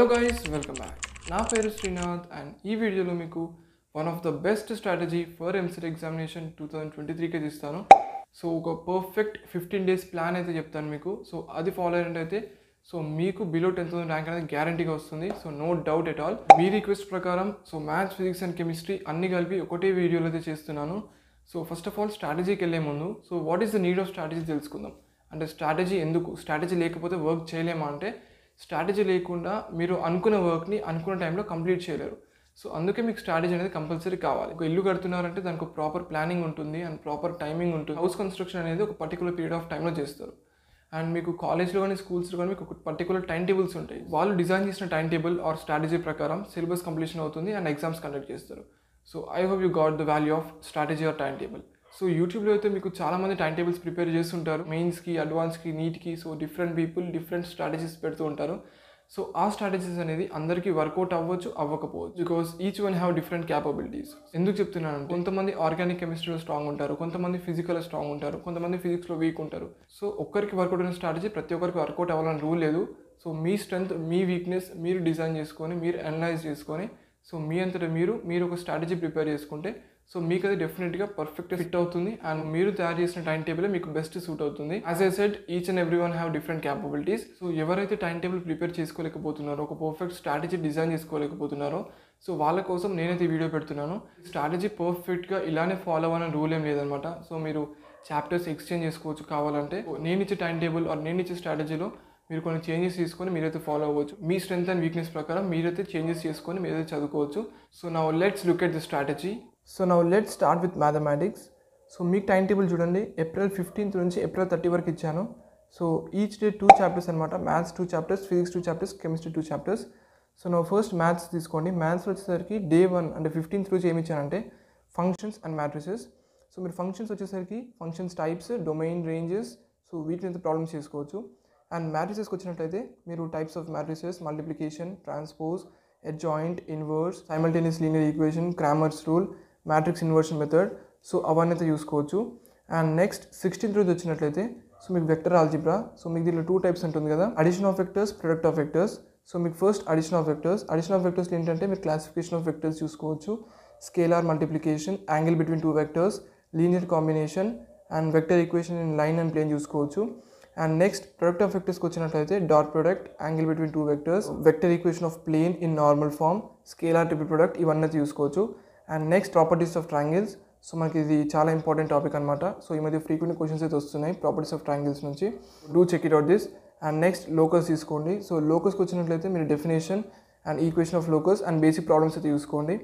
Hello guys welcome back నా పేరు Srinath and ఈ వీడియోలో మీకు one of the best strategy for EAMCET examination two thousand twenty త్రీకి ఇస్తాను సో ఒక పర్ఫెక్ట్ ఫిఫ్టీన్ డేస్ ప్లాన్ అయితే చెప్తాను మీకు. సో అది ఫాలో అయినట్టయితే సో మీకు బిలో టెన్ థౌసండ్ ర్యాంక్ అనేది గ్యారంటీగా వస్తుంది. So no doubt at all me request ప్రకారం so maths physics and chemistry అన్ని కలిపి ఒకటే వీడియోలో అయితే చేస్తున్నాను. సో ఫస్ట్ ఆఫ్ ఆల్ స్ట్రాటజీకి వెళ్ళే ముందు so what is the need of strategy తెలుసుకుందాం. అంటే స్ట్రాటజీ ఎందుకు? స్ట్రాటజీ లేకపోతే వర్క్ చేయలేమా అంటే స్ట్రాటజీ లేకుండా మీరు అనుకున్న వర్క్ని అనుకున్న టైంలో కంప్లీట్ చేయలేరు. సో అందుకే మీకు స్ట్రాటజీ అనేది కంపల్సరీ కావాలి. ఒక ఇల్లు కడుతున్నారంటే దానికి ఒక ప్రాపర్ ప్లానింగ్ ఉంటుంది అండ్ ప్రాపర్ టైమింగ్ ఉంటుంది. హౌస్ కన్స్ట్రక్షన్ అనేది ఒక పర్టికులర్ పీరియడ్ ఆఫ్ టైంలో చేస్తారు. అండ్ మీకు కాలేజ్లో కానీ స్కూల్స్లో కానీ మీకు ఒక పర్టికులర్ టైం టేబుల్స్ ఉంటాయి. వాళ్ళు డిజైన్ చేసిన టైం టేబుల్ ఆర్ స్ట్రాటజీ ప్రకారం సిలబస్ కంప్లీషన్ అవుతుంది అండ్ ఎగ్జామ్స్ కండక్ట్ చేస్తారు. So I hope you got the value of strategy or time table. So యూట్యూబ్లో అయితే మీకు చాలామంది టైం టేబుల్స్ ప్రిపేర్ చేస్తుంటారు. మెయిన్స్కి అడ్వాన్స్కి నీట్కి so different people different strategies పెడుతూ ఉంటారు. సో ఆ స్ట్రాటజీస్ అనేది అందరికీ వర్కౌట్ అవ్వచ్చు అవ్వకపోవచ్చు. Because each one have different capabilities ఎందుకు చెప్తున్నాను కొంతమంది ఆర్గానిక్ కెమిస్ట్రీలో స్ట్రాంగ్ ఉంటారు కొంతమంది ఫిజికల్లో స్ట్రాంగ్ ఉంటారు కొంతమంది ఫిజిక్స్లో వీక్ ఉంటారు. సో ఒక్కరికి వర్కౌట్ అయిన స్ట్రాటజీ ప్రతి ఒక్కరికి వర్కౌట్ అవ్వాలని రూల్ లేదు. సో మీ స్ట్రెంత్ మీ వీక్నెస్ మీరు డిజైన్ చేసుకొని మీరు అనలైజ్ చేసుకొని సో మీ అంతటా మీరు మీరు ఒక స్ట్రాటజీ ప్రిపేర్ చేసుకుంటే సో మీకు అది డెఫినెట్గా పర్ఫెక్ట్ ఫిట్ అవుతుంది. అండ్ మీరు తయారు చేసిన టైం టేబుల్ మీకు బెస్ట్ సూట్ అవుతుంది. As I said each and every one have different capabilities so ఎవరైతే టైం టేబుల్ ప్రిపేర్ చేసుకోలేకపోతున్నారో ఒక పర్ఫెక్ట్ స్ట్రాటజీ డిజైన్ చేసుకోలేకపోతున్నారో సో వాళ్ళ కోసం నేనైతే వీడియో పెడుతున్నాను. స్ట్రాటజీ పర్ఫెక్ట్గా ఇలానే ఫాలో అవ్వాలని రూల్ ఏం లేదనమాట సో మీరు చాప్టర్స్ ఎక్స్చేంజ్ చేసుకోవచ్చు కావాలంటే. నేను ఇచ్చే టైం టేబుల్ ఆర్ నేను ఇచ్చే స్ట్రాటజీలో మీరు కొన్ని చేంజెస్ తీసుకొని మీరైతే ఫాలో అవ్వచ్చు. మీ స్ట్రెంత్ అండ్ వీక్నెస్ ప్రకారం మీరైతే చేంజెస్ చేసుకొని మీరైతే చదువుకోవచ్చు. So now let's look at the strategy so now let start with mathematics so మీకు టైం టేబుల్ చూడండి. ఏప్రిల్ ఫిఫ్టీన్త్ నుంచి ఏప్రిల్ థర్టీ వరకు ఇచ్చాను. So each day two chapters అనమాట maths two chapters physics two chapters chemistry two chapters so now first maths తీసుకోండి. Maths వచ్చేసరికి day one అంటే fifteenth రోజు ఏమి ఇచ్చానంటే ఫంక్షన్స్ అండ్ మ్యాట్రిసెస్ సో మీరు ఫంక్షన్స్ వచ్చేసరికి functions types domain ranges so వీటిని అయితే ప్రాబ్లమ్స్ చేసుకోవచ్చు. అండ్ మ్యాట్రిసెస్కి వచ్చినట్లయితే మీరు types of matrices multiplication transpose joint inverse simultaneous linear equation Cramer's rule matrix inversion method so అవన్నీ అయితే చూసుకోవచ్చు అండ్ నెక్స్ట్ సిక్స్టీన్త్ రోజు వచ్చినట్లయితే సో మీకు వెక్టర్ ఆల్జిబ్రా సో మీకు దీంట్లో టూ టైప్స్ ఉంటుంది కదా. Addition of vectors product of vectors so మీకు first addition of vectors addition of vectors ఏంటంటే మీరు క్లాసిఫికేషన్ ఆఫ్ వెక్టర్స్ చూసుకోవచ్చు scalar multiplication angle between two vectors linear combination and vector equation in line and plane చూసుకోవచ్చు and next product of వెక్టర్స్కి వచ్చినట్లయితే dot product angle between two vectors vector equation of plane in normal form scalar triple product ఇవన్నీ అయితే చూసుకోవచ్చు and next properties of triangles so మనకి ఇది చాలా important topic అనమాట సో ఈ మధ్య ఫ్రీక్వెంట్ క్వశ్చన్స్ అయితే వస్తున్నాయి. ప్రాపర్టీస్ ఆఫ్ ట్రాంగిల్స్ నుంచి. Do check it out this and next locus తీసుకోండి. సో లోకస్కి వచ్చినట్లయితే మీరు definition and equation of locus and basic problems అయితే చూసుకోండి.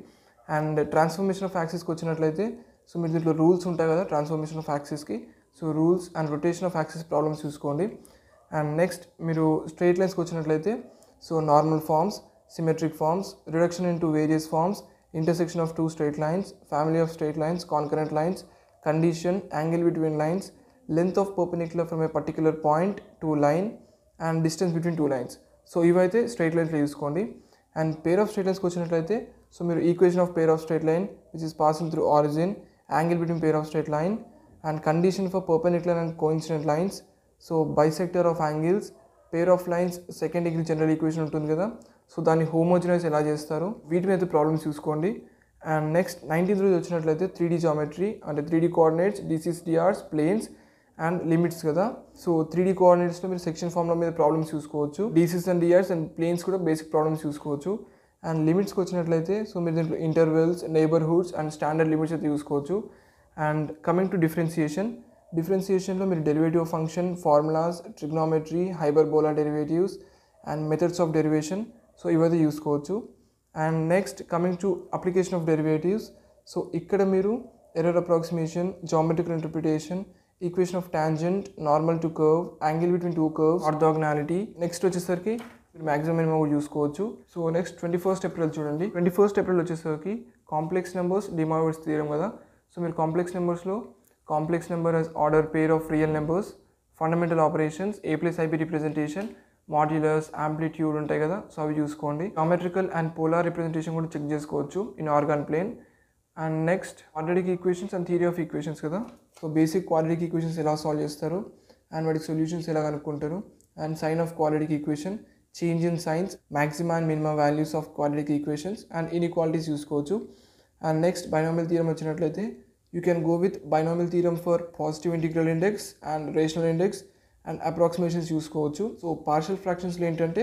అండ్ ట్రాన్స్ఫర్మేషన్ ఆఫ్ యాక్సిస్కి వచ్చినట్లయితే సో మీరు దీంట్లో రూల్స్ ఉంటాయి కదా transformation of యాక్సిస్కి so rules and rotation of axis problems చూసుకోండి. అండ్ నెక్స్ట్ మీరు స్ట్రేట్ లైన్స్కి వచ్చినట్లయితే so normal forms symmetric forms reduction in to various forms intersection of two straight lines, family of straight lines, concurrent lines, condition, angle between lines, length of perpendicular from a particular point to line and distance between two lines. So ఇవైతే straight లైన్స్లో చూసుకోండి and pair of straight లైన్స్కి వచ్చినట్లయితే so మీరు equation of pair of straight line which is passing through origin angle between pair of straight line and condition for perpendicular and coincident lines so bisector of angles pair of lines second degree general equation ఉంటుంది కదా so దాన్ని homogenise ఎలా చేస్తారు వీటి మీద problems చూసుకోండి. And next nineteenth రోజు వచ్చినట్లయితే త్రీ డీ జామెట్రీ అంటే three D coordinates DCs DRs planes and limits కదా. సో త్రీ డీ కోఆర్డినేట్స్లో మీరు సెక్షన్ ఫార్మ్లో మీద ప్రాబ్లమ్స్ చూసుకోవచ్చు. DCs and DRs and planes కూడా బేసిక్ ప్రాబ్లమ్స్ చూసుకోవచ్చు. అండ్ లిమిట్స్కి వచ్చినట్లయితే సో మీరు దీంట్లో intervals neighbourhoods and standard limits అయితే చూసుకోవచ్చు. అండ్ కమింగ్ టు డిఫరెన్సియేషన్ డిఫరెన్సియేషన్లో మీరు derivative function formulas trigonometry hyperbola derivatives and methods of derivation so ఇవైతే చూసుకోవచ్చు. And next coming to application of derivatives so ఇక్కడ మీరు error approximation geometrical interpretation equation of tangent normal to curve angle between two curve orthogonality next వచ్చేసరికి మీరు maximum minimum కూడా చూసుకోవచ్చు. So next twenty first April చూడండి. Twenty first April వచ్చేసరికి complex numbers De Moivre's తీయడం కదా. సో మీరు complex నెంబర్స్లో complex number as order pair of real numbers fundamental operations a plus i p representation modulus amplitude ఉంటాయి కదా so అవి చూసుకోండి. Geometrical and polar representation కూడా చెక్ చేసుకోవచ్చు in Argand plane and next quadratic equations and theory of equations కదా. So basic quadratic equations ఎలా solve చేస్తారు? And వాటికి సొల్యూషన్స్ ఎలా కనుక్కుంటారు? And sign of quadratic equation change in signs maximum and minimum values of quadratic equations and inequalities చూసుకోవచ్చు. And next binomial theorem వచ్చినట్లయితే you can go with binomial theorem for positive integral index and rational index and approximations చూసుకోవచ్చు so partial ఫ్రాక్షన్స్లో ఏంటంటే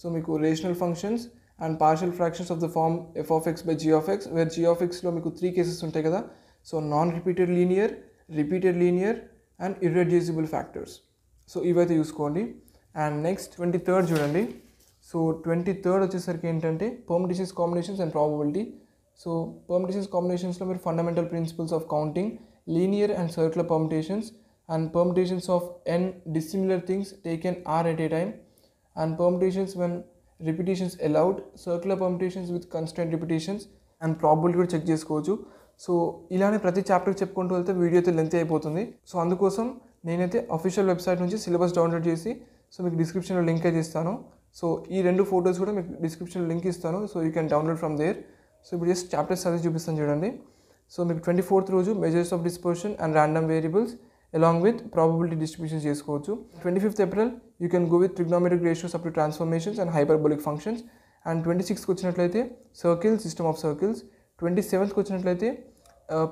so మీకు rational functions and partial fractions of the form f of x by g of x where g of x మీకు three cases ఉంటాయి కదా. So non repeated linear repeated linear and irreducible factors so ఇవైతే చూసుకోండి. And next twenty third చూడండి. So twenty third వచ్చేసరికి ఏంటంటే permutations combinations and probability so permutations కాంబినేషన్స్లో మీరు fundamental principles of counting linear and circular permutations and permutations of n dissimilar things taken r at a time and permutations when repetitions allowed circular permutations with constant repetitions and probability కూడా check చేసుకోవచ్చు. So ఇలానే ప్రతి chapter చెప్పుకుంటూ వెళ్తే video అయితే length అయిపోతుంది. So అందుకోసం నేనైతే అఫీషియల్ వెబ్సైట్ నుంచి సిలబస్ డౌన్లోడ్ చేసి సో మీకు డిస్క్రిప్షన్లో లింక్ అయితే ఇస్తాను. సో ఈ రెండు ఫొటోస్ కూడా మీకు డిస్క్రిప్షన్లో లింక్ ఇస్తాను. So you can download from there so ఇప్పుడు జస్ట్ చాప్టర్స్ అదే చూపిస్తాను చూడండి. సో మీకు ట్వంటీ ఫోర్త్ రోజు measures of dispersion and random variables along with probability distributions చేసుకోవచ్చు. Twenty fifth April you can go with trigonometric ratios up to transformations and hyperbolic functions and twenty సిక్స్కి వచ్చినట్లయితే circle system of circles twenty సెవెంత్కి వచ్చినట్లయితే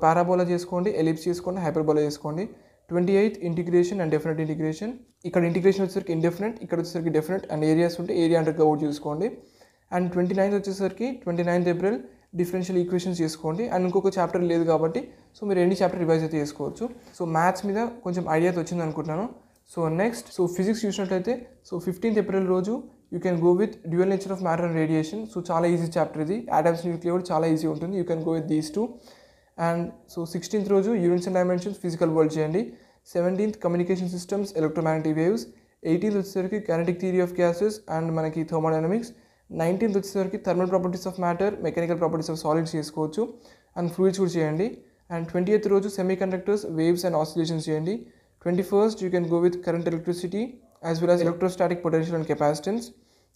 parabola చేసుకోండి ellipse చేసుకోండి hyperbola చేసుకోండి. Twenty eighth integration and definite integration ఇక్కడ integration వచ్చేసరికి indefinite ఇక్కడ వచ్చేసరికి డెఫినెట్ అండ్ ఏరియాస్ ఉంటే ఏరియా అండర్ కవర్ చేసుకోండి. అండ్ ట్వంటీ నైన్త్ వచ్చేసరికి twenty ninth April differential equations చేసుకోండి. అండ్ ఇంకొక చాప్టర్ లేదు కాబట్టి సో మీరు ఎన్ని చాప్టర్ రివైజ్ అయితే చేసుకోవచ్చు. సో మ్యాథ్స్ మీద కొంచెం ఐడియా వచ్చింది అనుకుంటున్నాను. సో నెక్స్ట్ సో ఫిజిక్స్ చూసినట్లయితే సో ఫిఫ్టీన్త్ ఏప్రిల్ రోజు you can go with dual nature of matter and radiation so చాలా ఈజీ చాప్టర్ ఇది. యాడమ్స్ న్యూక్లియర్ కూడా చాలా ఈజీ ఉంటుంది. You can go with these two and so sixteenth రోజు units and dimensions physical world చేయండి. Seventeenth communication systems electromagnetic waves eighteenth వచ్చేసరికి kinetic theory of gases and మనకి thermodynamics nineteenth వచ్చేసరికి thermal properties of matter mechanical properties of solids చేసుకోవచ్చు. And fluids కూడా చేయండి. And twenty eighth రోజు semi conductors waves and oscillations చేయండి. Twenty first you can go with current electricity as well as electrostatic potential and capacitance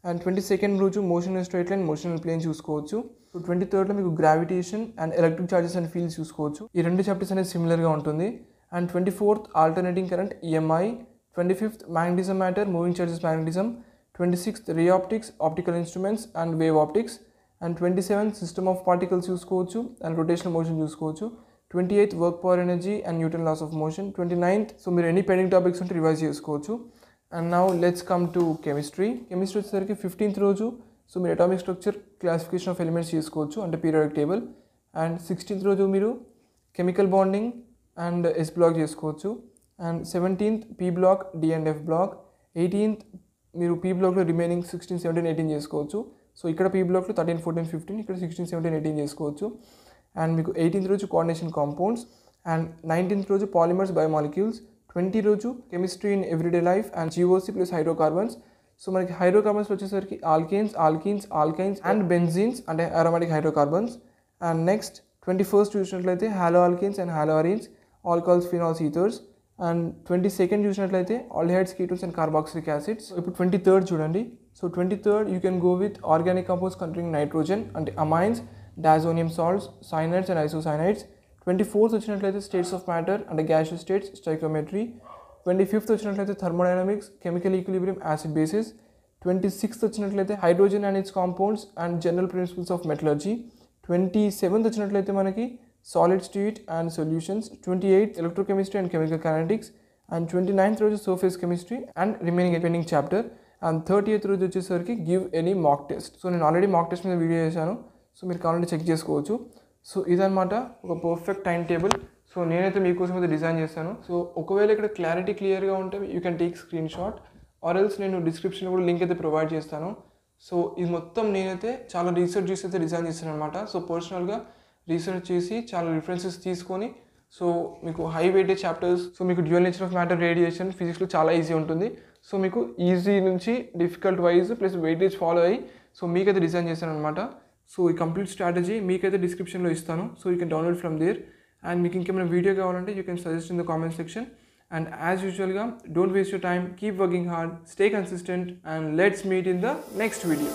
and twenty second రోజు motion straight line motion plane చూసుకోవచ్చు. So twenty థర్డ్లో మీకు gravitation and electric charges and fields చూసుకోవచ్చు. ఈ రెండు chapters అనేది సిమిలర్గా ఉంటుంది. And twenty fourth alternating current EMI twenty fifth magnetism matter moving charges magnetism twenty sixth ray optics optical instruments and wave optics and twenty seventh system of particles చూసుకోవచ్చు and rotational motion చూసుకోవచ్చు twenty eighth work power energy and Newton laws of motion twenty ninth so మీరు ఎన్ని pending topics ఉంటే revise చేసుకోవచ్చు and now let's come to chemistry chemistry వచ్చేసరికి fifteenth రోజు so మీరు atomic structure classification of elements చేసుకోవచ్చు అంటే పీరియాడిక్ టేబుల్ అండ్ సిక్స్టీన్త్ రోజు మీరు chemical bonding and s block చేసుకోవచ్చు and seventeenth p block d and f block eighteenth మీరు P బ్లాక్లో రిమైనింగ్ సిక్స్టీన్ సెవెంటీన్ ఎయిటీన్ చేసుకోవచ్చు. సో ఇక్కడ పీ బ్లాక్లో థర్టీన్ ఫోర్టీన్ ఫిఫ్టీన్ ఇక్కడ సిక్స్టీన్ సెవెంటీన్ ఎయిటీన్ చేసుకోవచ్చు. అండ్ మీకు ఎయిటీన్త్ రోజు కోఆర్డినేషన్ కాంపౌండ్స్ అండ్ నైన్టీన్త్ రోజు పాలిమర్స్ బయోమాలిక్యూల్స్ ట్వంటీ రోజు chemistry in everyday life and GOC plus hydrocarbons so మనకి హైడ్రోకార్బన్స్ వచ్చేసరికి alkanes alkenes alkynes and benzenes అంటే aromatic hydrocarbons and next twenty first చూసినట్లయితే halo alkanes and halo arenes alcohols phenols ethers and twenty second చూసినట్లయితే aldehydes ketones and carboxylic acids ఇప్పుడు twenty third చూడండి. So twenty third you can go with organic compounds containing nitrogen అంటే amines diazonium salts cyanides and isocyanides twenty fourth వచ్చినట్లయితే states of matter అంటే gaseous states stoichiometry twenty fifth వచ్చినట్లయితే thermodynamics chemical equilibrium acid bases twenty sixth వచ్చినట్లయితే hydrogen and its compounds and general principles of metallurgy twenty seventh వచ్చినట్లయితే మనకి solid state and solutions twenty eighth electrochemistry and chemical kinetics and twenty ninth రోజు surface chemistry and remaining pending chapter and thirtieth రోజు వచ్చేసరికి give any mock test so నేను already mock test మీద video చేశాను. So మీరు కావాలంటే check చేసుకోవచ్చు. So ఇదనమాట ఒక పర్ఫెక్ట్ టైం టేబుల్ సో నేనైతే మీకోసం అయితే డిజైన్ చేశాను. సో ఒకవేళ ఇక్కడ క్లారిటీ క్లియర్గా ఉంటే you can take screen shot or else నేను డిస్క్రిప్షన్ కూడా లింక్ అయితే ప్రొవైడ్ చేస్తాను. సో ఇది మొత్తం నేనైతే చాలా రీసెర్చ్ చేసి అయితే డిజైన్ చేశాను అనమాట సో పర్సనల్గా రీసెర్చ్ చేసి చాలా రిఫరెన్సెస్ తీసుకొని సో మీకు హై వెయిటేజ్ చాప్టర్స్ సో మీకు dual nature of matter radiation ఫిజిక్స్లో చాలా ఈజీ ఉంటుంది. సో మీకు ఈజీ నుంచి difficult wise plus weightage follow అయ్యి సో మీకైతే డిజైన్ చేశాను అనమాట సో ఈ కంప్లీట్ స్ట్రాటజీ మీకైతే డిస్క్రిప్షన్లో ఇస్తాను. So you can download from there and మీకు ఇంకేమైనా వీడియో కావాలంటే you can suggest in the comment section and as యూజువల్గా don't waste your time keep working hard stay consistent and let's meet in the next video